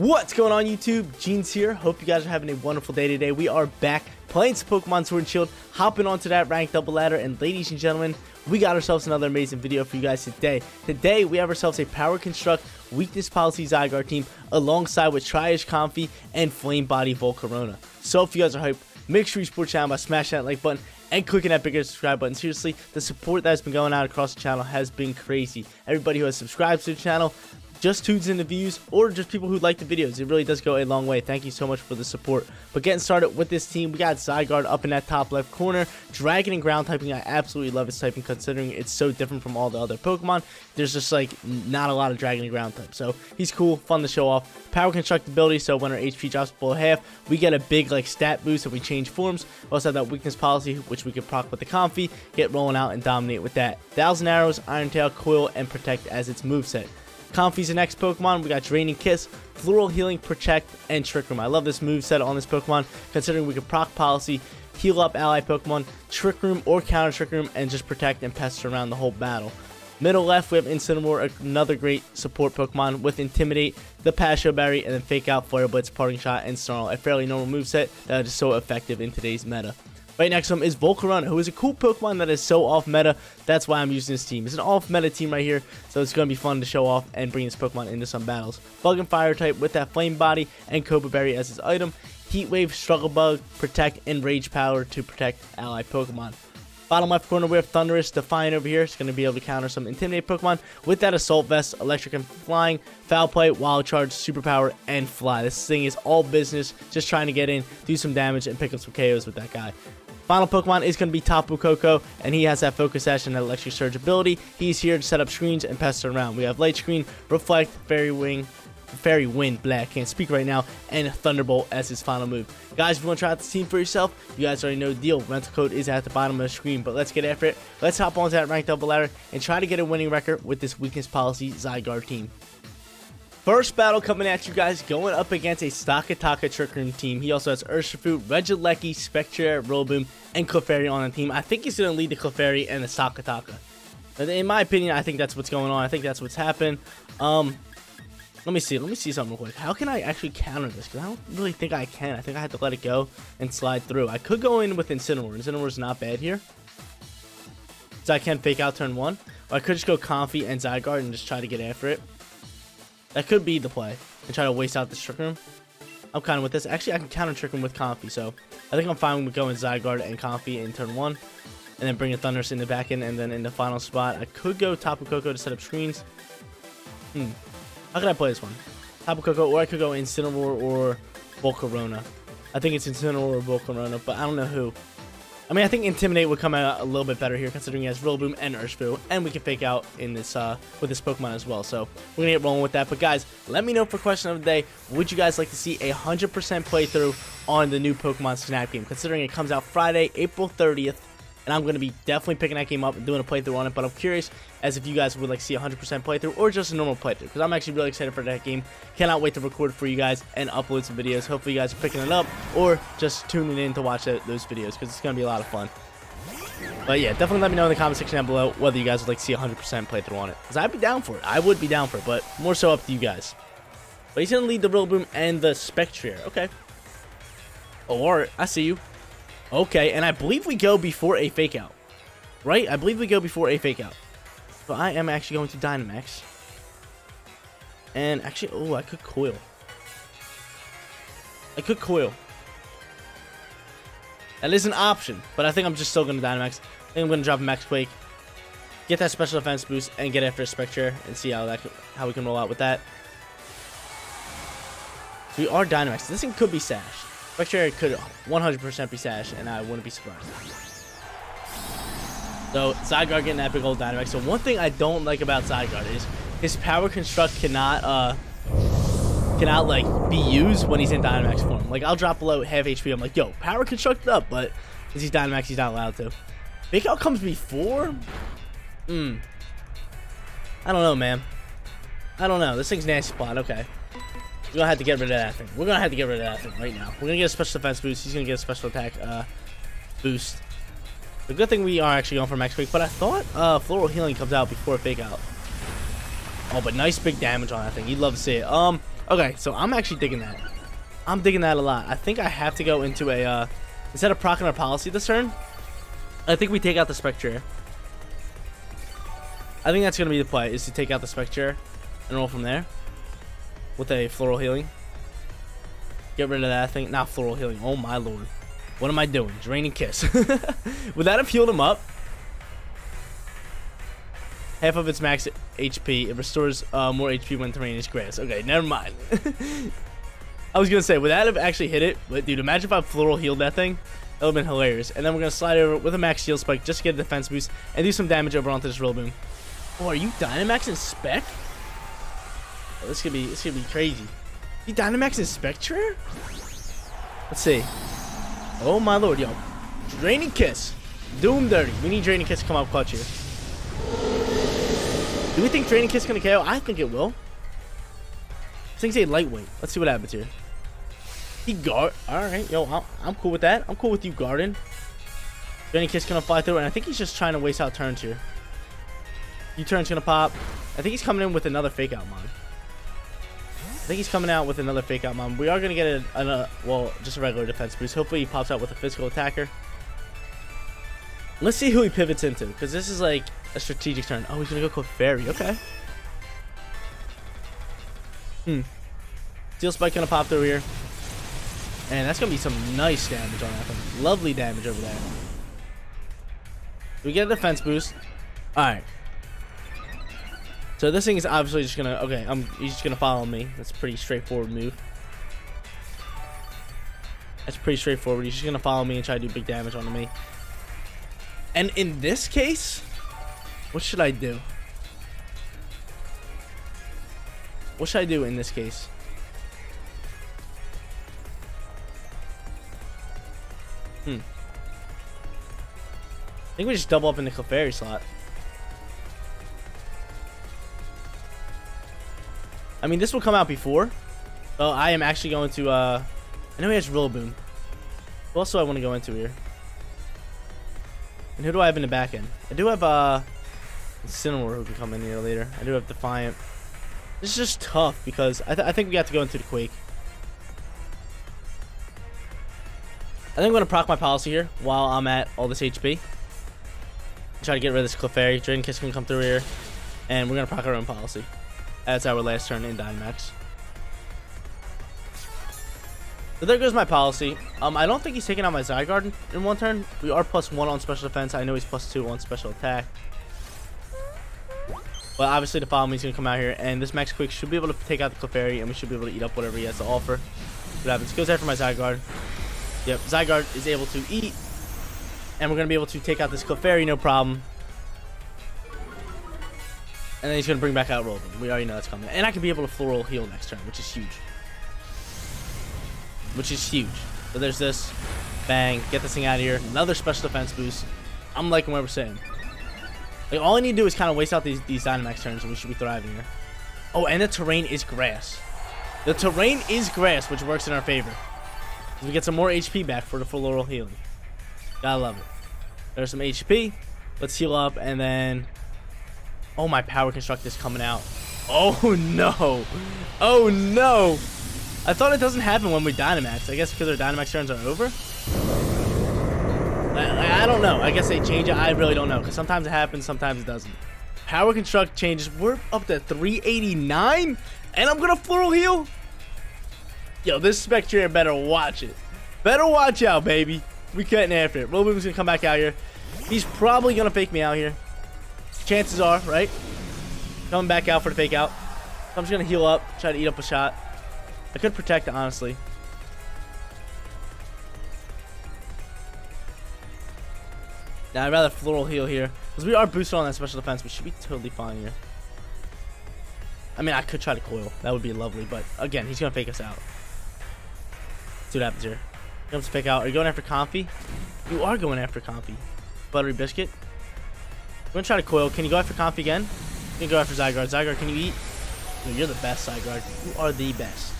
What's going on YouTube? Jeans here. Hope you guys are having a wonderful day today. We are back playing some Pokemon Sword and Shield, hopping onto that ranked double ladder, and ladies and gentlemen, we got ourselves another amazing video for you guys today. Today, we have ourselves a Power Construct Weakness Policy Zygarde team alongside with Triage Comfey and Flame Body Volcarona. So if you guys are hyped, make sure you support the channel by smashing that like button and clicking that bigger subscribe button. Seriously, the support that has been going out across the channel has been crazy. Everybody who has subscribed to the channel, just tunes in the views or just people who like the videos. It really does go a long way. Thank you so much for the support. But getting started with this team, we got Zygarde up in that top left corner. Dragon and ground typing, I absolutely love his typing considering it's so different from all the other Pokemon. There's just like not a lot of Dragon and ground type. So he's cool, fun to show off. Power constructability, so when our HP drops below half, we get a big like stat boost if we change forms. We also have that weakness policy, which we can proc with the Comfey, get rolling out and dominate with that. Thousand Arrows, Iron Tail, Coil, and Protect as its moveset. Comfey's the next Pokemon. We got Draining Kiss, Floral Healing, Protect, and Trick Room. I love this move set on this Pokemon, considering we can proc policy, heal up ally Pokemon, Trick Room or counter Trick Room, and just protect and pester around the whole battle. Middle left, we have Incineroar, another great support Pokemon with Intimidate, the Passho Berry, and then Fake Out, Flare Blitz, Parting Shot, and Snarl. A fairly normal move set that is so effective in today's meta. Right next to him is Volcarona, who is a cool Pokemon that is so off meta. That's why I'm using this team. It's an off meta team right here, so it's going to be fun to show off and bring this Pokemon into some battles. Bug and Fire type with that Flame Body and Coba Berry as his item. Heat Wave, Struggle Bug, Protect, and Rage Powder to protect ally Pokemon. Bottom left corner, we have Thundurus, Defiant over here. It's going to be able to counter some Intimidate Pokemon with that Assault Vest, Electric and Flying, Foul Play, Wild Charge, Superpower, and Fly. This thing is all business, just trying to get in, do some damage, and pick up some KOs with that guy. Final Pokemon is going to be Tapu Koko, and he has that Focus Sash and that Electric Surge ability. He's here to set up screens and pester around. We have Light Screen, Reflect, Fairy Wing, Fairy Wind, Black, can't speak right now, and Thunderbolt as his final move. Guys, if you want to try out this team for yourself, you guys already know the deal. Rental code is at the bottom of the screen, but let's get after it. Let's hop onto that ranked double ladder and try to get a winning record with this weakness policy Zygarde team. First battle coming at you guys, going up against a Stakataka Trick Room team. He also has Urshifu, Regieleki, Spectre, Rillaboom, and Clefairy on the team. I think he's going to lead the Clefairy and the Stakataka. In my opinion, I think that's what's going on. I think that's what's happened. Um, let me see. Let me see something real quick. How can I actually counter this? Because I don't really think I can. I think I have to let it go and slide through. I could go in with Incineroar. Incineroar's not bad here. So I can fake out turn one. Or I could just go Comfey and Zygarde and just try to get after it. That could be the play. And try to waste out this Trick Room. I'm kind of with this. Actually, I can counter Trick Room with Comfey, so I think I'm fine with going Zygarde and Comfey in turn one. And then bring a Thundurus in the back end, and then in the final spot, I could go Tapu Koko to set up screens. Hmm. How can I play this one? Tapu Koko, or I could go Incineroar or Volcarona. I think it's Incineroar or Volcarona, but I don't know who. I mean, I think Intimidate would come out a little bit better here, considering he has Rillaboom and Urshifu, and we can fake out in this uh, with this Pokemon as well. So we're gonna get rolling with that. But guys, let me know for question of the day: Would you guys like to see a 100% playthrough on the new Pokemon Snap game? Considering it comes out Friday, April 30th, and I'm going to be definitely picking that game up and doing a playthrough on it. But I'm curious as if you guys would like see a 100% playthrough or just a normal playthrough because I'm actually really excited for that game. Cannot wait to record for you guys and upload some videos. Hopefully you guys are picking it up or just tuning in to watch those videos because it's going to be a lot of fun. But yeah, definitely let me know in the comment section down below whether you guys would like to see a 100% playthrough on it. Because I'd be down for it. I would be down for it, but more so up to you guys. But he's going to lead the Rillaboom and the Spectre. Okay. Oh, alright. I see you. Okay, and I believe we go before a fake out. Right? I believe we go before a fake out. So I am actually going to Dynamax. And actually, oh, I could coil. I could coil. That is an option, but I think I'm just still going to Dynamax. I think I'm going to drop a Max Quake, get that special defense boost, and get after a Spectre, and see how that how we can roll out with that. We are Dynamax. This thing could be Sash. Spectre could 100% be Sash, and I wouldn't be surprised. So, Zygarde getting that big old Dynamax. So, one thing I don't like about Zygarde is his Power Construct cannot, uh, cannot, like, be used when he's in Dynamax form. Like, I'll drop below half HP. I'm like, yo, Power Construct up, but since he's Dynamax, he's not allowed to. Fake Out comes before? Hmm. I don't know, man. I don't know. This thing's nasty plot. Okay. We're gonna have to get rid of that thing. We're gonna have to get rid of that thing right now. We're gonna get a special defense boost. He's gonna get a special attack uh, boost. The good thing we are actually going for max quake, but I thought uh, floral healing comes out before fake out. Oh, but nice big damage on that thing. You'd love to see it. Um, Okay, so I'm actually digging that. I'm digging that a lot. I think I have to go into a, uh, instead of procking our policy this turn, I think we take out the Spectre. I think that's to be the play, is to take out the Spectre and roll from there with a Floral Healing. Get rid of that thing. Not Floral Healing. Oh, my lord. What am I doing? Draining Kiss. Would that have healed him up? Half of its max HP. It restores uh, more HP when terrain is grass. Okay, never mind. I was going to say, would that have actually hit it? But, dude, imagine if I floral healed that thing. That would have been hilarious. And then we're going to slide over with a max shield spike just to get a defense boost and do some damage over onto this Rillaboom. Oh, are you Dynamax in Spec? Oh, this could be this could be crazy. You Dynamax in Spectre? Let's see. Oh my lord, yo. Draining Kiss. Doom Dirty. We need Draining Kiss to come up clutch here. Do we think Draining Kiss is gonna KO? I think it will. This thing's a lightweight. Let's see what happens here. He guard. Alright, yo, I'm, I'm cool with that. I'm cool with you guarding. Draining Kiss gonna fly through, and I think he's just trying to waste out turns here. U-turn's gonna pop. I think he's coming in with another fake out mon. I think he's coming out with another fake out mom. We are gonna get a, a, a well, just a regular defense boost. Hopefully he pops out with a physical attacker. Let's see who he pivots into, because this is like a strategic turn. Oh, he's gonna go Clefairy. Okay. Hmm. Steel Spike gonna pop through here. And that's gonna be some nice damage on that. Lovely damage over there. We get a defense boost. Alright. So this thing is obviously just gonna okay, I'm he's just gonna follow me. That's a pretty straightforward move. That's pretty straightforward. He's just gonna follow me and try to do big damage onto me. And in this case, what should I do? What should I do in this case? Hmm. I think we just double up in the Clefairy slot. I mean, this will come out before. So I am actually going to, uh... I know he has Rillaboom. Who else do I want to go into here? And who do I have in the back end? I do have, uh... Cinnamon who can come in here later. I do have Defiant. This is just tough because I, th I think we have to go into the Quake. I think I'm going to proc my policy here while I'm at all this HP. Try to get rid of this Clefairy. Drain Kiss can come through here. And we're going to proc our own policy. That's our last turn in Dynamax. So there goes my policy. Um, I don't think he's taking out my Zygarde in one turn. We are plus one on special defense. I know he's plus two on special attack. But obviously the follow me is going to come out here. And this Max Quake should be able to take out the Clefairy. And we should be able to eat up whatever he has to offer. What happens? Goes after my Zygarde. Yep, Zygarde is able to eat. And we're going to be able to take out this Clefairy, no problem. And then he's going to bring back out Rillaboom. We already know that's coming. And I can be able to Floral Heal next turn, which is huge. Which is huge. So there's this. Bang. Get this thing out of here. Another special defense boost. I'm liking what we're saying. Like, all I need to do is kind of waste out these, these Dynamax turns, and we should be thriving here. Oh, and the terrain is grass. The terrain is grass, which works in our favor. We get some more HP back for the floral healing. Gotta love it. There's some HP. Let's heal up, and then Oh, my power construct is coming out. Oh, no. Oh, no. I thought it doesn't happen when we Dynamax. I guess because our Dynamax turns are over? I, I, don't know. I guess they change it. I really don't know. Because sometimes it happens, sometimes it doesn't. Power construct changes. We're up to 389? And I'm going to floral heal? Yo, this Spectre better watch it. Better watch out, baby. We cutting after it. Rillaboom's going to come back out here. He's probably going to fake me out here chances are, right? Coming back out for the fake out. I'm just going to heal up, try to eat up a shot. I could protect honestly. Now, I'd rather floral heal here. Because we are boosted on that special defense. We should be totally fine here. I mean, I could try to coil. That would be lovely. But, again, he's going to fake us out. Let's see what happens here. He comes to fake out. Are you going after Comfey? You are going after Comfey. Buttery Biscuit. I'm gonna try to coil. Can you go after Conf again? Can you can go after Zygarde. Zygarde, can you eat? No, you're the best, Zygarde. You are the best.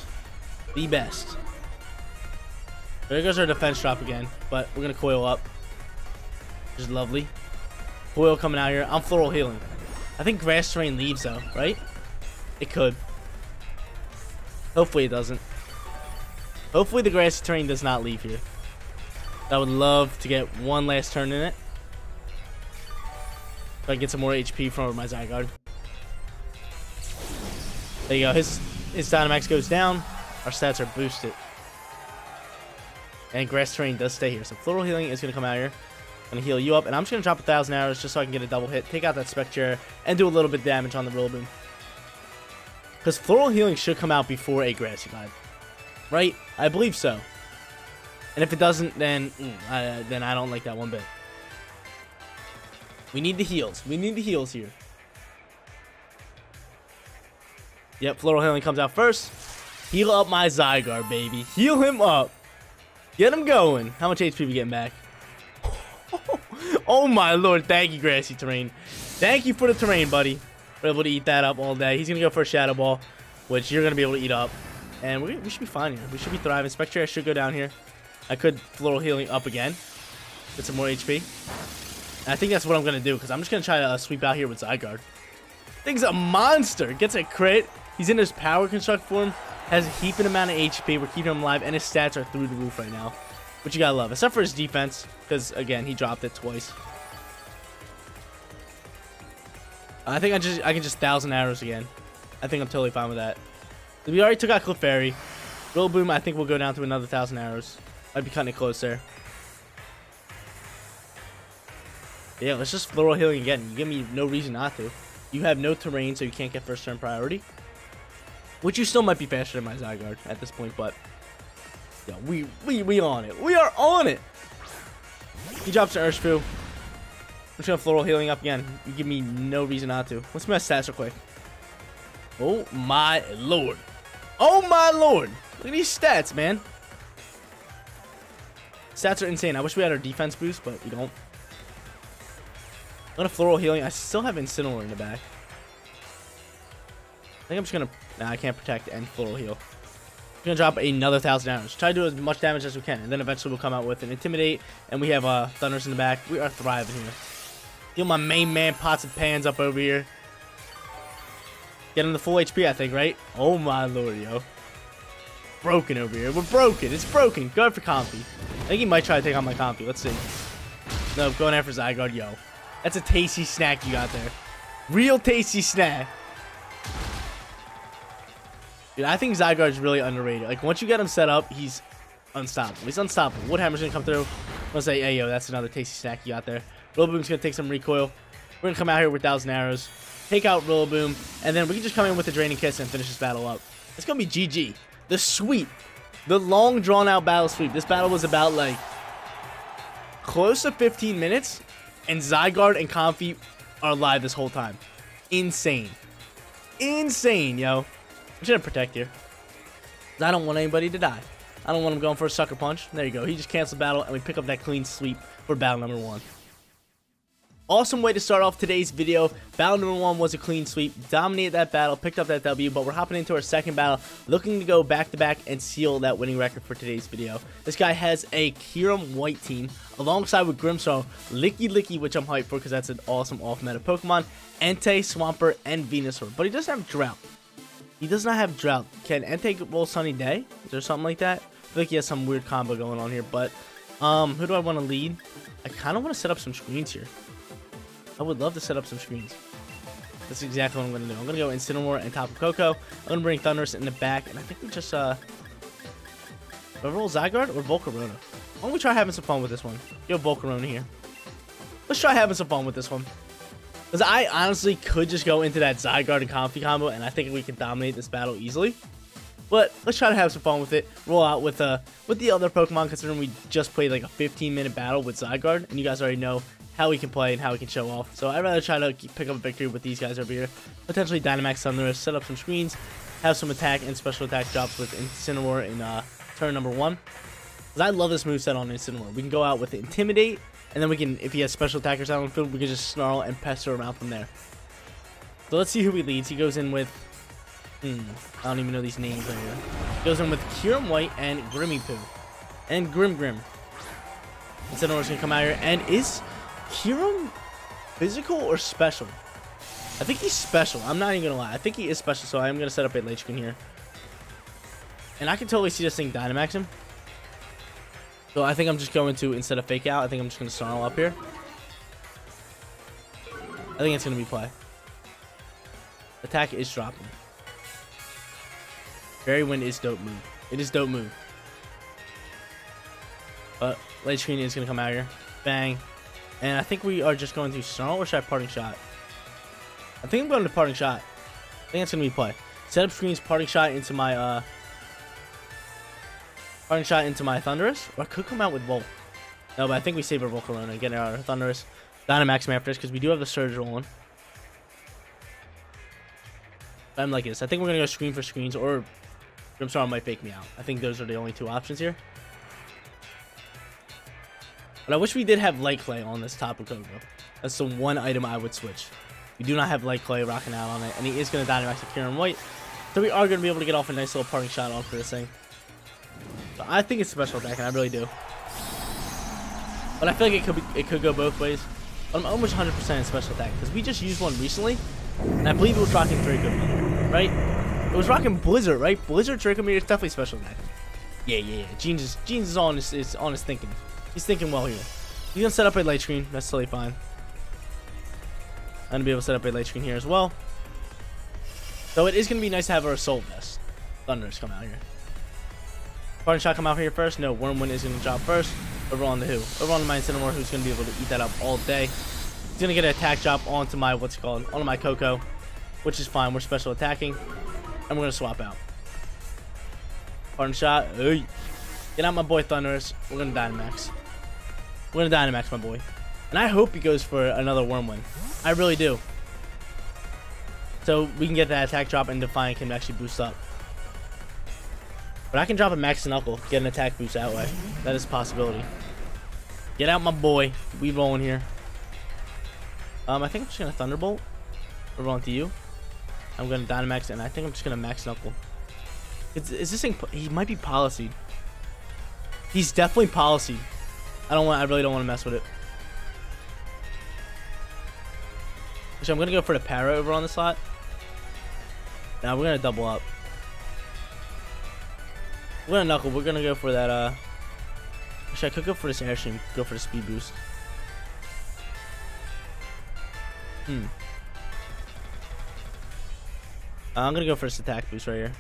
The best. There goes our defense drop again, but we're gonna coil up. Is lovely. Coil coming out here. I'm floral healing. I think grass terrain leaves though, right? It could. Hopefully it doesn't. Hopefully the grass terrain does not leave here. I would love to get one last turn in it. So I get some more HP from my Zygarde. There you go. His his Dynamax goes down. Our stats are boosted. And grass terrain does stay here. So floral healing is going to come out here. To heal you up. And I'm just to drop a thousand arrows just so I can get a double hit. Take out that Spectre and do a little bit damage on the Rillaboom. Because floral healing should come out before a Grassy Glide. Right? I believe so. And if it doesn't, then, mm, uh, then I don't like that one bit. We need the heals. We need the heals here. Yep, Floral Healing comes out first. Heal up my Zygarde, baby. Heal him up. Get him going. How much HP we getting back? oh my lord. Thank you, Grassy Terrain. Thank you for the terrain, buddy. We're able to eat that up all day. He's going to go for a Shadow Ball, which you're going to be able to eat up. And we, we should be fine here. We should be thriving. Spectre I should go down here. I could Floral Healing up again. Get some more HP. And I think that's what I'm going to do because I'm just going to try to uh, sweep out here with Zygarde. Thing's a monster. Gets a crit. He's in his power construct form. Has a heaping amount of HP. We're keeping him alive. And his stats are through the roof right now. Which you gotta love. Except for his defense. Because, again, he dropped it twice. I think I just I can just thousand arrows again. I think I'm totally fine with that. We already took out Clefairy. Rillaboom, I think we'll go down to another thousand arrows. Might be cutting it close there. Yeah, let's just floral healing again. You give me no reason not to. You have no terrain, so you can't get first turn priority. Which you still might be faster than my Zygarde at this point, but yeah, we we we on it. We are on it. He drops to Urshifu. I'm just gonna floral healing up again. You give me no reason not to. Let's mess stats real quick. Oh my lord. Oh my lord. Look at these stats, man. Stats are insane. I wish we had our defense boost, but we don't. I'm gonna floral healing. I still have Incineroar in the back. I think I'm just gonna Nah, I can't protect and floral heal. We're gonna drop another thousand damage. Try to do as much damage as we can, and then eventually we'll come out with an intimidate, and we have uh, Thundurus in the back. We are thriving here. Get my main man pots and pans up over here. Get him the full HP, I think, right? Oh my lord, yo. Broken over here. We're broken. It's broken. Go for Comfey. I think he might try to take on my Comfey. Let's see. No, going after Zygarde, yo. That's a tasty snack you got there. Real tasty snack. Dude, I think Zygarde is really underrated. Like, once you get him set up, he's unstoppable. He's unstoppable. Woodhammer's gonna come through. I'm gonna say, hey, yo, that's another tasty snack you got there. Rillaboom's gonna take some recoil. We're gonna come out here with Thousand Arrows, take out Rillaboom, and then we can just come in with a Draining Kiss and finish this battle up. It's gonna be GG. The sweep. The long, drawn-out battle sweep. This battle was about, like, close to 15 minutes, and Zygarde and Comfey are alive this whole time. Insane. Insane, yo. I'm just gonna protect here. I don't want anybody to die. I don't want him going for a sucker punch. There you go. He just canceled battle, and we pick up that clean sweep for battle number one. Awesome way to start off today's video. Battle number one was a clean sweep. Dominated that battle, picked up that W, but we're hopping into our second battle, looking to go back-to-back -back and seal that winning record for today's video. This guy has a Kyurem White team, alongside with Grimmsnarl, Lickilicky, which I'm hyped for because that's an awesome off-meta Pokemon, Entei, Swampert, and Venusaur. But he doesn't have Drought. He does not have Drought. Can Entei roll Sunny Day? Is there something like that? I feel like he has some weird combo going on here, but um, who do I want to lead? I kind of want to set up some screens here. I would love to set up some screens. That's exactly what I'm going to do. I'm going to go Incineroar and Tapu Koko. I'm going to bring Thundurus in the back, and I think we just, uh... Do I roll Zygarde or Volcarona? Why don't we try having some fun with this one? Yo, Volcarona here. Let's try having some fun with this one. Because I honestly could just go into that Zygarde and Comfey combo, and I think we can dominate this battle easily. But let's try to have some fun with it. Roll out with uh with the other Pokemon, considering we just played like a 15 minute battle with Zygarde, and you guys already know how we can play and how we can show off. So I'd rather try to pick up a victory with these guys over here. Potentially Dynamax Thundurus, set up some screens, have some attack and special attack drops with Incineroar in uh, turn number one. Because I love this move set on Incineroar. We can go out with Intimidate, and then we can, if he has special attackers out on the field, we can just snarl and pester him out from there. So let's see who he leads. He goes in with, hmm, I don't even know these names right here. He goes in with Kyurem White and Grimmipoo. And Grim Grim. Incineroar's gonna come out here, and is Kyurem physical or special? I think he's special. I'm not even gonna lie. I think he is special, so I'm gonna set up a late screen here. And I can totally see this thing Dynamax him. So I think I'm just going to, instead of Fake Out, I think I'm just going to Snarl up here. I think it's going to be play. Attack is dropping. Fairy Wind is dope move. It is dope move. But Late Screen is going to come out here. Bang. And I think we are just going to Snarl or should I Parting Shot? I think I'm going to Parting Shot. I think that's going to be play. Set up screens, Parting Shot into my, uh... Parting Shot into my Thundurus. Or I could come out with Volt. No, but I think we save our Volcarona. And get our Thundurus. Dynamax after this, because we do have the Surge rolling. I'm like this. I think we're going to go screen for screens, or Grimmsnarl might fake me out. I think those are the only two options here. But I wish we did have Light Clay on this Tapu Koko. That's the one item I would switch. We do not have Light Clay rocking out on it, and he is going to Dynamax to Kyurem White. So we are going to be able to get off a nice little parting shot off for this thing. But I think it's special attack, and I really do. But I feel like it could be, it could go both ways. But I'm almost 100% in special attack, because we just used one recently, and I believe it was rocking Draco Meteor, right? It was rocking Blizzard, right? Blizzard Draco Meteor is definitely special attack. Yeah, yeah, yeah. Jeans is, Jeans is is on his thinking. He's thinking well here. He's gonna set up a light screen. That's totally fine. I'm gonna be able to set up a light screen here as well. So it is gonna be nice to have our Assault Vest. Thundurus come out here. Parting shot come out here first. No, Wyrmwind is gonna drop first. Over on the who? Over on Mine Cinnamore, who's gonna be able to eat that up all day. He's gonna get an attack drop onto my what's it called? Onto my Koko, Which is fine. We're special attacking. And we're gonna swap out. Parting shot. Hey. Get out my boy Thundurus. We're gonna Dynamax. We're gonna Dynamax, my boy. And I hope he goes for another Wyrmwind. I really do. So we can get that attack drop and Defiant can actually boost up. But I can drop a Max Knuckle, get an attack boost that way. That is a possibility. Get out my boy. We rolling here. Um, I think I'm just gonna Thunderbolt. Over onto you. I'm gonna Dynamax and I think I'm just gonna Max Knuckle. Is, is this thing, he might be policy. He's definitely policy. I don't want. I really don't want to mess with it. Actually, I'm gonna go for the para over on the slot. Now we're gonna double up. We're gonna knuckle. We're gonna go for that. Uh, actually, I could go for this airstream. Go for the speed boost. Hmm. Uh, I'm gonna go for this attack boost right here.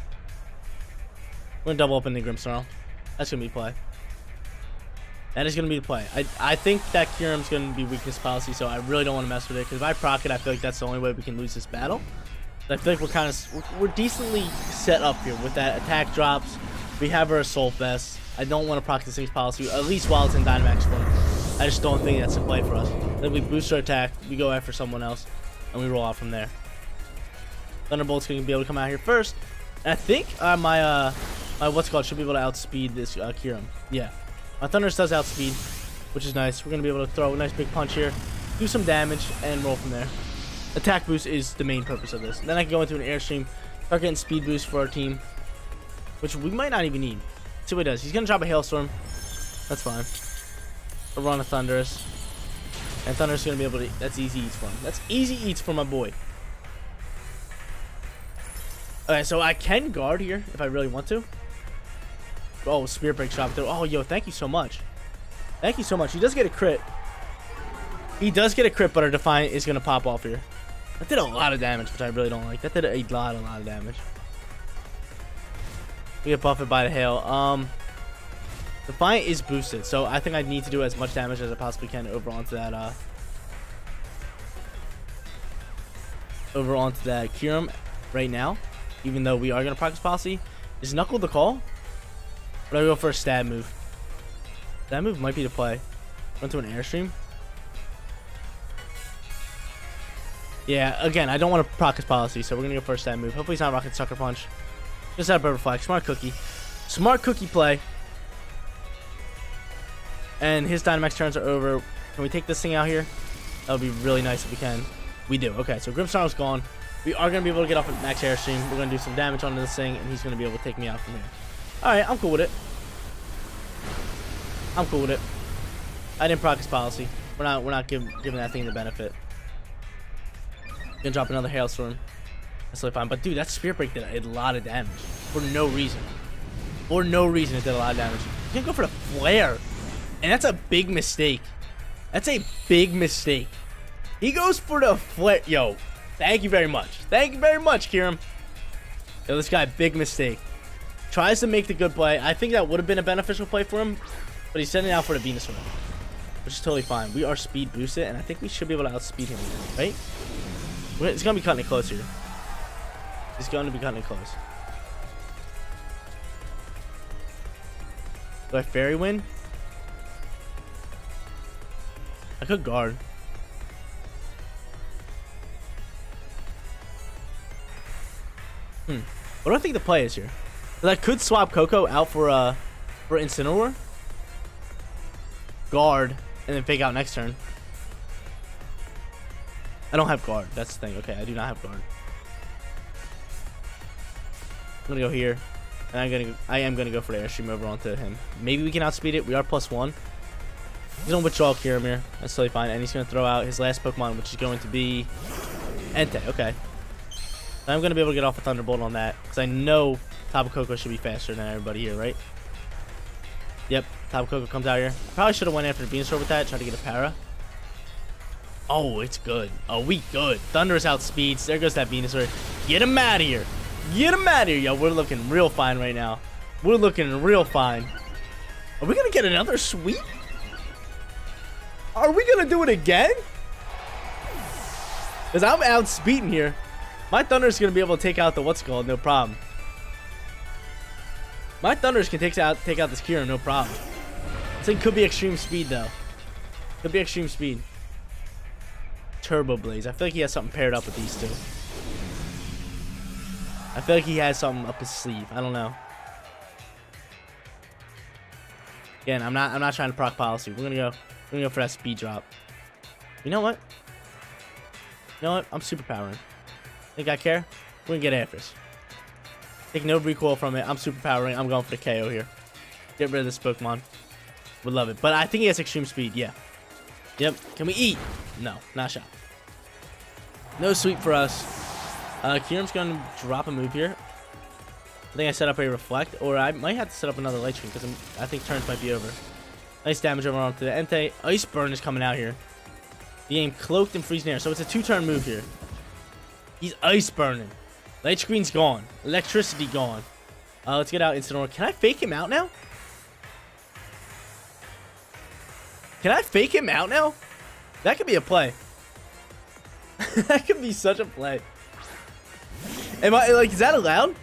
We're gonna double up in the Grimmsnarl. That's gonna be play. That is going to be the play. I, I think that Kyurem's going to be weakness policy, so I really don't want to mess with it. Because if I proc it, I feel like that's the only way we can lose this battle. I feel like we're kind of we're, decently set up here with that attack drops. We have our assault vest. I don't want to proc this thing's policy, at least while it's in Dynamax form. I just don't think that's a play for us. Then we boost our attack, we go after someone else, and we roll out from there. Thunderbolt's going to be able to come out here first. And I think uh, my uh, my what's called should be able to outspeed this uh. Yeah. My Thundurus does outspeed, which is nice. We're going to be able to throw a nice big punch here, do some damage, and roll from there. Attack boost is the main purpose of this. Then I can go into an airstream, start getting speed boost for our team, which we might not even need. see what he does. He's going to drop a Hailstorm. That's fine. We'll run of Thundurus. And Thundurus is going to be able to... That's easy eats for him. That's easy eats for my boy. Okay, so I can guard here if I really want to. Oh, Spirit Break shot through. Oh, yo, thank you so much. Thank you so much. He does get a crit. He does get a crit, but our Defiant is going to pop off here. That did a lot of damage, which I really don't like. That did a lot, a lot of damage. We get buffed by the hail. Um, Defiant is boosted, so I think I need to do as much damage as I possibly can over onto that, uh, over onto that Kyurem right now, even though we are going to practice policy. Is Knuckle the call? But I go for a stab move. That move might be the play. Run to an airstream. Yeah, again, I don't want to proc his policy, so we're going to go for a stab move. Hopefully he's not rocking Sucker Punch. Just out of Flag. Smart cookie. Smart cookie play. And his Dynamax turns are over. Can we take this thing out here? That would be really nice if we can. We do. Okay, so Grimmsnarl's gone. We are going to be able to get off at max airstream. We're going to do some damage onto this thing, and he's going to be able to take me out from here. Alright, I'm cool with it. I'm cool with it. I didn't practice policy. We're not we're not giving giving that thing the benefit. Gonna drop another hailstorm. That's totally fine. But dude, that spirit break did a lot of damage. For no reason. For no reason, it did a lot of damage. You can't go for the flare. And that's a big mistake. That's a big mistake. He goes for the flare. Yo, thank you very much. Thank you very much, Kyurem. Yo, this guy, big mistake. Tries to make the good play. I think that would have been a beneficial play for him. But he's sending out for the Venus Venusaur. Which is totally fine. We are speed boosted. And I think we should be able to outspeed him. Right? It's going to be cutting it close here. He's going to be cutting it close. Do I Fairy win? I could guard. Hmm. What do I think the play is here? I could swap Koko out for uh for Incineroar. Guard and then fake out next turn. I don't have guard. That's the thing. Okay, I do not have guard. I'm gonna go here. And I'm gonna I am gonna go for the airstream over onto him. Maybe we can outspeed it. We are plus one. He's gonna withdraw Kiramir. That's totally fine. And he's gonna throw out his last Pokemon, which is going to be Entei. Okay. I'm gonna be able to get off a Thunderbolt on that. Because I know Tapu Koko should be faster than everybody here, right? Yep, Tapu Koko comes out here. Probably should have went after the Venusaur with that, try to get a para. Oh, it's good. Oh, we good. Thundurus outspeeds. There goes that Venusaur. Get him out of here. Get him out of here, yo. We're looking real fine right now. We're looking real fine. Are we gonna get another sweep? Are we gonna do it again? Because I'm outspeeding here. My Thundurus gonna be able to take out the what's called, no problem. My Thundurus can take out take out this Kira, no problem. This thing could be extreme speed though. Could be extreme speed. Turbo Blaze. I feel like he has something paired up with these two. I feel like he has something up his sleeve. I don't know. Again, I'm not I'm not trying to proc policy. We're gonna go we're gonna go for that speed drop. You know what? You know what? I'm super powering. Think I care? We're gonna get Afris. Take no recoil from it. I'm super powering. I'm going for the KO here. Get rid of this Pokemon. Would love it. But I think he has extreme speed. Yeah. Yep. Can we eat? No. Not shot. No sweep for us. Uh, Kyurem's going to drop a move here. I think I set up a Reflect, or I might have to set up another Light Screen, because I think turns might be over. Nice damage over onto the Entei. Ice Burn is coming out here. The game Cloaked and Freezing Air, so it's a two-turn move here. He's Ice Burning. Light Screen's gone. Electricity gone. Uh, let's get out Incineroar. Can I fake him out now? Can I fake him out now? That could be a play. that could be such a play. Am I like? Is that allowed?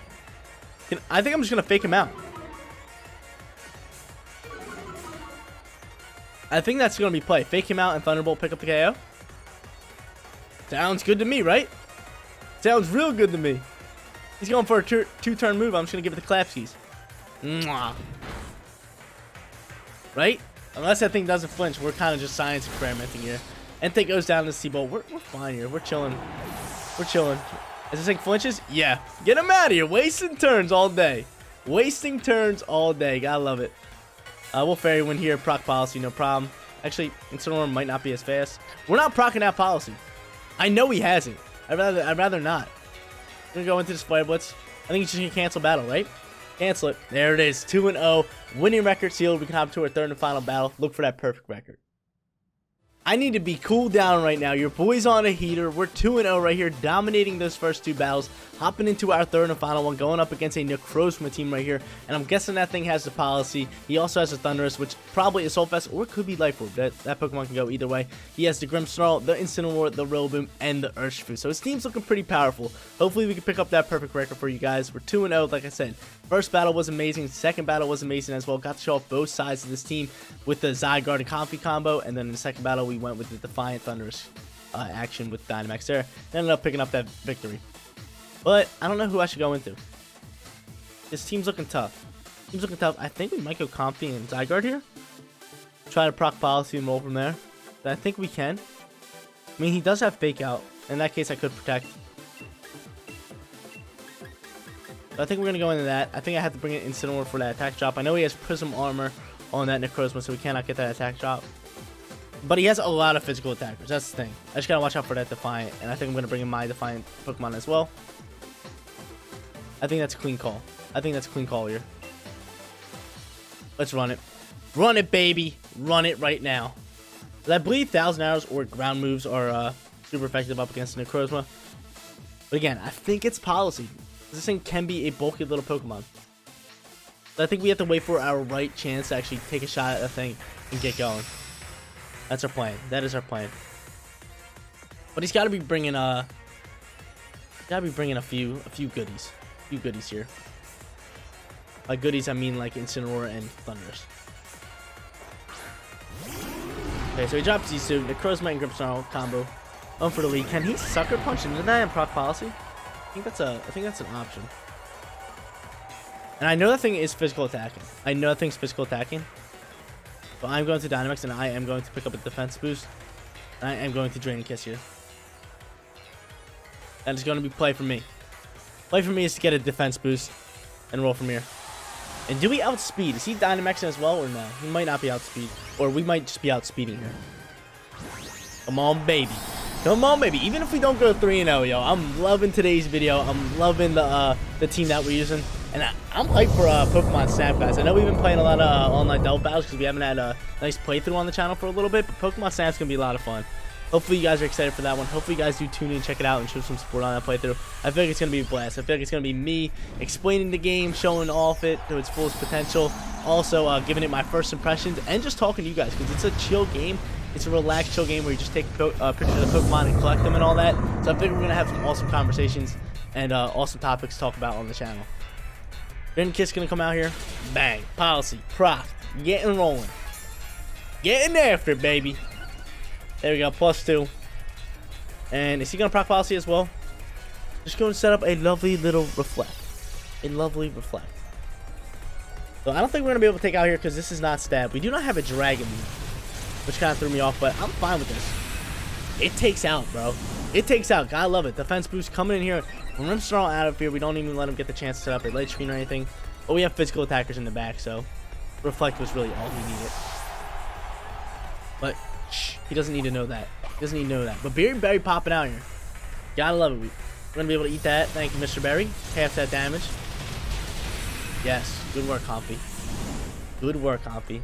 Can, I think I'm just gonna fake him out. I think that's gonna be play. Fake him out and Thunderbolt pick up the KO. Sounds good to me, right? Sounds real good to me. He's going for a two-turn move. I'm just gonna give it the Clapsies. Mwah. Right? Unless that thing doesn't flinch, we're kind of just science experimenting here. Entei goes down to Seabolt. We're, we're fine here. We're chilling. We're chilling. Is this thing flinches? Yeah. Get him out of here. Wasting turns all day. Wasting turns all day. Gotta love it. Uh, we'll Fairy Wind here. Proc policy, no problem. Actually, Incineroar might not be as fast. We're not procking out policy. I know he hasn't. I'd rather I'd rather not. We're gonna go into Fire Blitz. I think just gonna cancel battle, right? Cancel it. There it is. 2 and 0. Winning record sealed. We can hop to our third and final battle. Look for that perfect record. I need to be cooled down right now. Your boy's on a heater. We're 2-0 right here, dominating those first two battles. Hopping into our third and final one, going up against a Necrozma team right here. And I'm guessing that thing has the policy. He also has a Thundurus, which probably is Fest, or it could be Life Orb. That, that Pokemon can go either way. He has the Grimmsnarl, the Incineroar, the Rillaboom, and the Urshifu. So his team's looking pretty powerful. Hopefully we can pick up that perfect record for you guys. We're 2-0, like I said. First battle was amazing. Second battle was amazing as well. Got to show off both sides of this team with the Zygarde and Comfey combo. And then in the second battle, we went with the Defiant Thundurus uh, action with Dynamax there. Ended up picking up that victory. But I don't know who I should go into. This team's looking tough. Team's looking tough. I think we might go Comfey and Zygarde here. Try to proc policy and roll from there. But I think we can. I mean, he does have Fake Out. In that case, I could Protect. But I think we're going to go into that. I think I have to bring in Incineroar for that attack drop. I know he has Prism Armor on that Necrozma, so we cannot get that attack drop. But he has a lot of physical attackers. That's the thing. I just got to watch out for that Defiant. And I think I'm to bring in my Defiant Pokemon as well. I think that's a clean call. I think that's a clean call here. Let's run it. Run it, baby. Run it right now. I believe Thousand Arrows or ground moves are uh, super effective up against Necrozma. But again, I think it's policy. This thing can be a bulky little Pokemon. But I think we have to wait for our right chance to actually take a shot at the thing and get going. That's our plan. That is our plan. But he's got to be bringing uh, got to be bringing a few a few goodies, a few goodies here. By goodies, I mean like Incineroar and Thundurus. Okay, so he drops these two. Necrozma and Grimmsnarl combo. On for the lead. Can he sucker punch into that in proc policy? I think that's a I think that's an option. And I know that thing is physical attacking. I know that thing's physical attacking. But I'm going to Dynamax and I am going to pick up a defense boost. I am going to Drain and Kiss here. That is going to be play for me. Play for me is to get a defense boost and roll from here. And do we outspeed? Is he Dynamaxing as well or no? He might not be outspeed. Or we might just be outspeeding here. Come on, baby. Come on, baby. Even if we don't go 3-0, yo, I'm loving today's video. I'm loving the uh, the team that we're using. And I, am hyped for uh, Pokemon Snap, guys. I know we've been playing a lot of uh, online double battles because we haven't had a nice playthrough on the channel for a little bit. But Pokemon Snap's going to be a lot of fun. Hopefully you guys are excited for that one. Hopefully you guys do tune in, check it out, and show some support on that playthrough. I feel like it's going to be a blast. I feel like it's going to be me explaining the game, showing off it to its fullest potential. Also uh, giving it my first impressions and just talking to you guys because it's a chill game. It's a relaxed, chill game where you just take uh, pictures of Pokemon and collect them and all that. So I think we're going to have some awesome conversations and uh, awesome topics to talk about on the channel. Ben Kiss to come out here. Bang. Policy. Proc. Getting rolling. Getting after baby. There we go, plus two. And is he to proc policy as well? Just to set up a lovely little reflect. A lovely reflect. So I don't think we're to be able to take out here because this is not stab. We do not have a dragon which kind of threw me off, but I'm fine with this. It takes out, bro. It takes out. I love it. Defense boost coming in here. Grimmsnarl out of here. We don't even let him get the chance to set up a light screen or anything. But we have physical attackers in the back, so reflect was really all he needed. But Shh, he doesn't need to know that. He doesn't need to know that. But Berry Berry popping out here. Gotta love it. We're gonna be able to eat that. Thank you, Mr. Berry. Half that damage. Yes. Good work, Comfey. Good work, Comfey.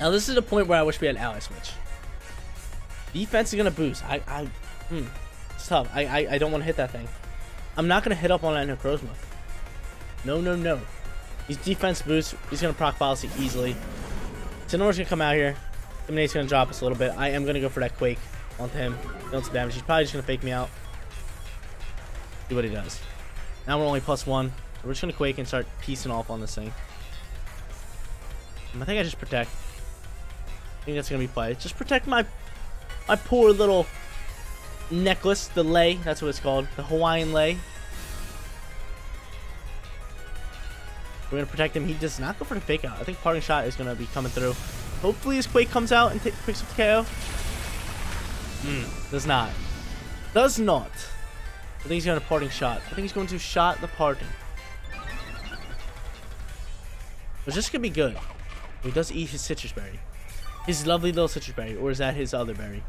Now this is the point where I wish we had ally switch. Defense is gonna boost. I I hmm. It's tough. I I, I don't want to hit that thing. I'm not gonna hit up on that Necrozma. No, no, no. He's defense boost. He's gonna proc policy easily. Tenora's gonna come out here. Dominate's gonna drop us a little bit. I am gonna go for that Quake onto him. Deal some damage. He's probably just gonna fake me out. See what he does. Now we're only plus one. We're just gonna Quake and start piecing off on this thing. I think I just protect. I think that's gonna be play. Just protect my my poor little necklace, the lei. That's what it's called, the Hawaiian lei. We're gonna protect him. He does not go for the fake out. I think parting shot is gonna be coming through. Hopefully his Quake comes out and picks up the KO. Hmm, does not. Does not. I think he's going to parting shot. I think he's going to shot the parting. Which this could be good. He does eat his Sitrus berry. His lovely little Sitrus berry. Or is that his other berry?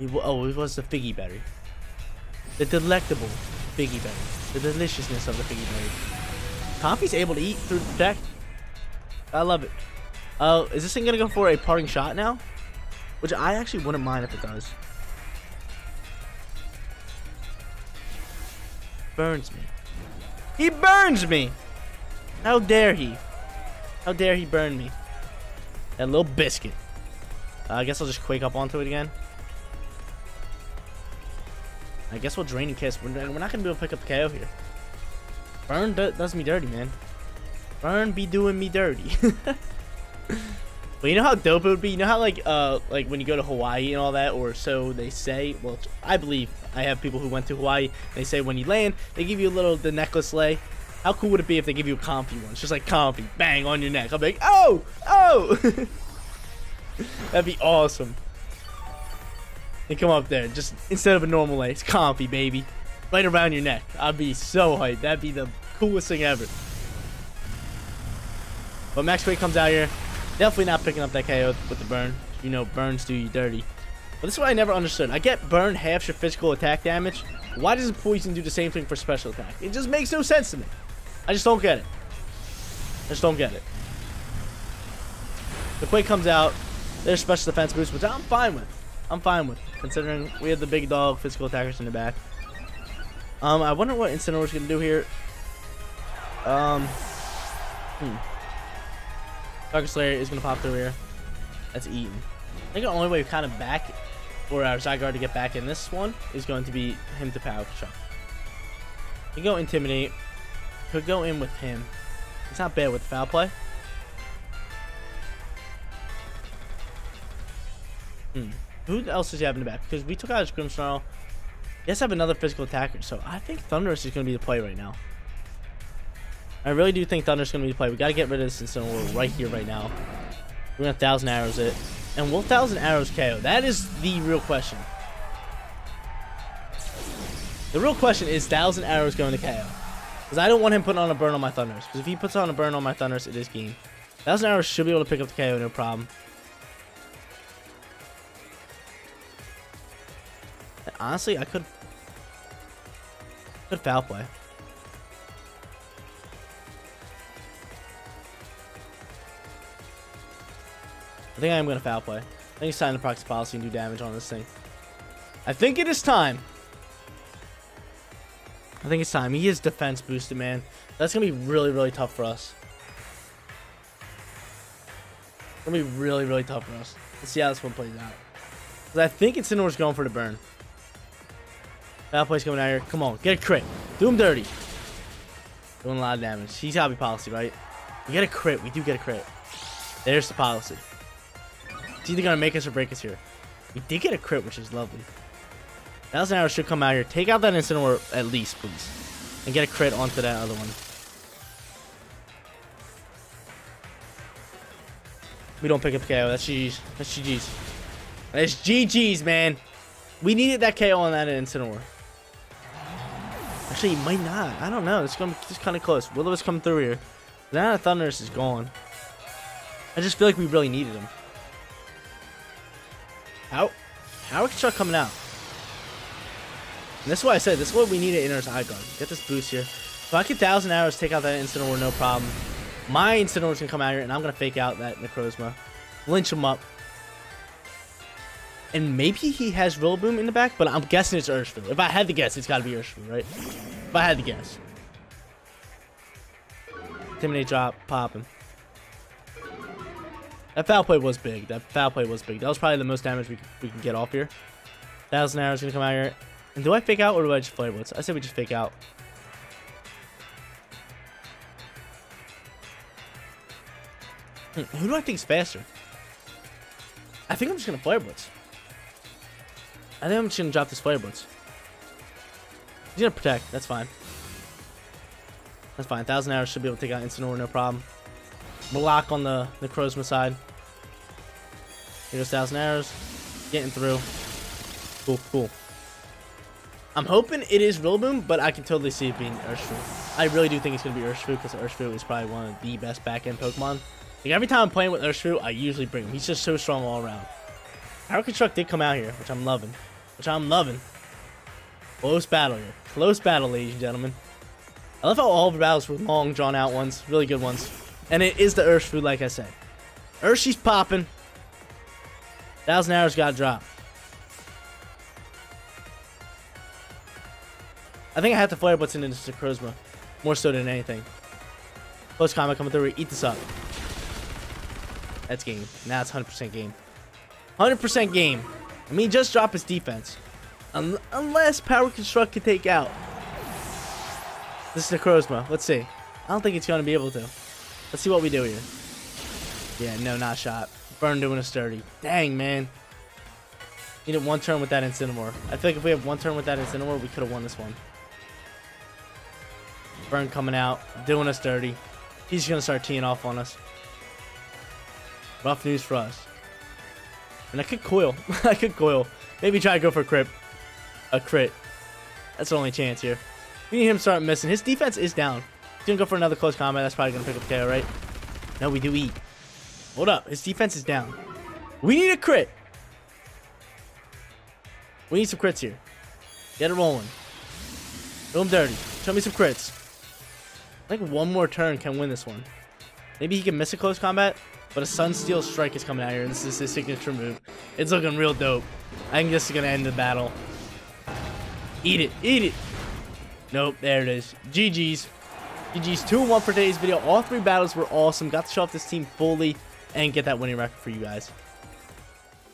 He, oh, it was the Figy berry. The delectable Figy berry. The deliciousness of the Figy berry. Comfey's able to eat through the deck. I love it. Oh, uh, is this thing gonna go for a parting shot now? Which I actually wouldn't mind if it does. Burns me. He burns me! How dare he? How dare he burn me? That little biscuit. Uh, I guess I'll just quake up onto it again. I guess we'll drain and kiss. We're, we're not gonna be able to pick up the KO here. Burn does me dirty, man. Burn be doing me dirty. But you know how dope it would be? You know how like uh like when you go to Hawaii and all that, or so they say. Well, I believe I have people who went to Hawaii. They say when you land, they give you a little the necklace lay. How cool would it be if they give you a Comfey one? It's just like Comfey, bang on your neck. I'll be like, oh, oh. That'd be awesome. And come up there, just instead of a normal it's Comfey, baby, right around your neck. I'd be so hyped. That'd be the coolest thing ever. But Max Quake comes out here. Definitely not picking up that KO with the burn. You know, burns do you dirty. But this is what I never understood. I get burn halves your physical attack damage. Why doesn't poison do the same thing for special attack? It just makes no sense to me. I just don't get it. I just don't get it. The Quake comes out. There's special defense boost, which I'm fine with. I'm fine with, considering we have the big dog physical attackers in the back. Um, I wonder what Incineroar's gonna do here. Um, hmm. Dark Slayer is gonna pop through here. That's eaten. I think the only way kind of back for our Zygarde to get back in this one is going to be him to Power Shock. You go Intimidate. Could go in with him. It's not bad with foul play. Hmm. Who else does he have in the back? Because we took out his Grimmsnarl. He has to have another physical attacker, so I think Thundurus is going to be the play right now. I really do think Thundurus is going to be the play. We got to get rid of this Incineroar right here, right now. We're going to Thousand Arrows it. And will Thousand Arrows KO? That is the real question. The real question is Thousand Arrows going to KO? Because I don't want him putting on a burn on my Thundurus. Because if he puts on a burn on my Thundurus, it is game. Thousand Arrows should be able to pick up the KO, no problem. Honestly, I could could foul play. I think I am going to foul play. I think it's time to practice policy and do damage on this thing. I think it is time. I think it's time. He is defense boosted, man. That's going to be really, really tough for us. It's going to be really, really tough for us. Let's see how this one plays out. Because I think it's Incineroar's going for the burn. That play's coming out here. Come on, get a crit. Do him dirty. Doing a lot of damage. He's be policy, right? We get a crit. We do get a crit. There's the policy. It's either gonna make us or break us here. We did get a crit, which is lovely. Thousand arrows should come out here. Take out that Incineroar at least, please. And get a crit onto that other one. We don't pick up KO. That's GG's. That's GG's. That's GG's, man. We needed that KO on that Incineroar. Actually, he might not. I don't know. It's going just kind of close. Will us come through here. Now that Thundurus is gone. I just feel like we really needed him. How? How is Chuck coming out? And that's why I said this is what we need at Inner Guard. Get this boost here. If I get thousand arrows, take out that Incineroar, no problem. My Incineroar's gonna come out here, and I'm gonna fake out that Necrozma, lynch him up, and maybe he has Rillaboom in the back, but I'm guessing it's Urshifu. If I had to guess, it's got to be Urshifu, right? If I had to guess. Intimidate drop, popping. That foul play was big. That foul play was big. That was probably the most damage we, we can get off here. Thousand arrows gonna come out here. And do I fake out or do I just flare blitz? I say we just fake out. Hmm, who do I think is faster? I think I'm just gonna flare blitz. I think I'm just gonna drop this flare blitz. He's gonna protect. That's fine. That's fine. Thousand arrows should be able to take out Incineroar, no problem. Block on the Necrozma side. Here goes thousand arrows. Getting through. Cool, cool. I'm hoping it is Rillaboom, but I can totally see it being Urshifu. I really do think it's going to be Urshifu because Urshifu is probably one of the best back-end Pokemon. Like every time I'm playing with Urshifu, I usually bring him. He's just so strong all around. Power Construct did come out here, which I'm loving which I'm loving. Close battle here. Close battle, ladies and gentlemen. I love how all of the battles were long, drawn-out ones. Really good ones. And it is the Urshifu, like I said. Urshi's popping. Thousand arrows got dropped. I think I have to flare what's in this Necrozma. More so than anything. Close combat coming through. Eat this up. That's game. Now it's 100% game. 100% game. I mean, just drop his defense. Un unless Power Construct can take out. This is Necrozma. Let's see. I don't think it's going to be able to. Let's see what we do here. Yeah, no, not shot. Burn doing a sturdy. Dang, man. Needed one turn with that Incineroar. I feel like if we have one turn with that Incineroar, we could have won this one. Burn coming out, doing us dirty. He's going to start teeing off on us. Rough news for us. And I could coil. I could coil. Maybe try to go for a crit. A crit. That's the only chance here. We need him to start missing. His defense is down. He's going to go for another close combat. That's probably going to pick up KO, right? No, we do eat. Hold up. His defense is down. We need a crit. We need some crits here. Get it rolling. Do him dirty. Show me some crits. I think one more turn can win this one. Maybe he can miss a close combat. But a Sunsteel Strike is coming out here, and this is his signature move. It's looking real dope. I think this is going to end the battle. Eat it. Eat it. Nope, there it is. GG's. GG's 2-1 for today's video. All three battles were awesome. Got to show off this team fully and get that winning record for you guys.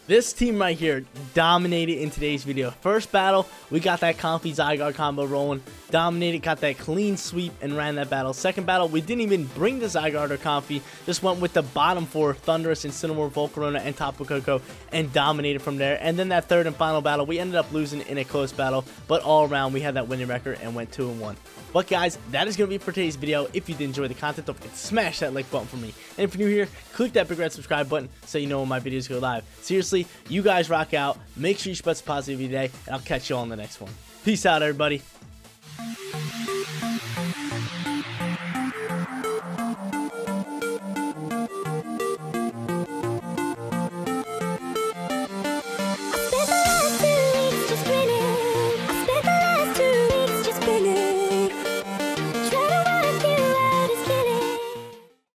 This team right here dominated in today's video. First battle, we got that Comfey Zygarde combo rolling. Dominated, got that clean sweep, and ran that battle. Second battle, we didn't even bring the Zygarde or Comfey. Just went with the bottom four, Thundurus, Incineroar, Volcarona, and Tapu Koko, and dominated from there. And then that third and final battle, we ended up losing in a close battle. But all around, we had that winning record and went 2 and 1. But guys, that is going to be for today's video. If you did enjoy the content, don't forget to smash that like button for me. And if you're new here, click that big red subscribe button so you know when my videos go live. Seriously, you guys rock out. Make sure you spread some positivity today, and I'll catch you all in the next one. Peace out, everybody.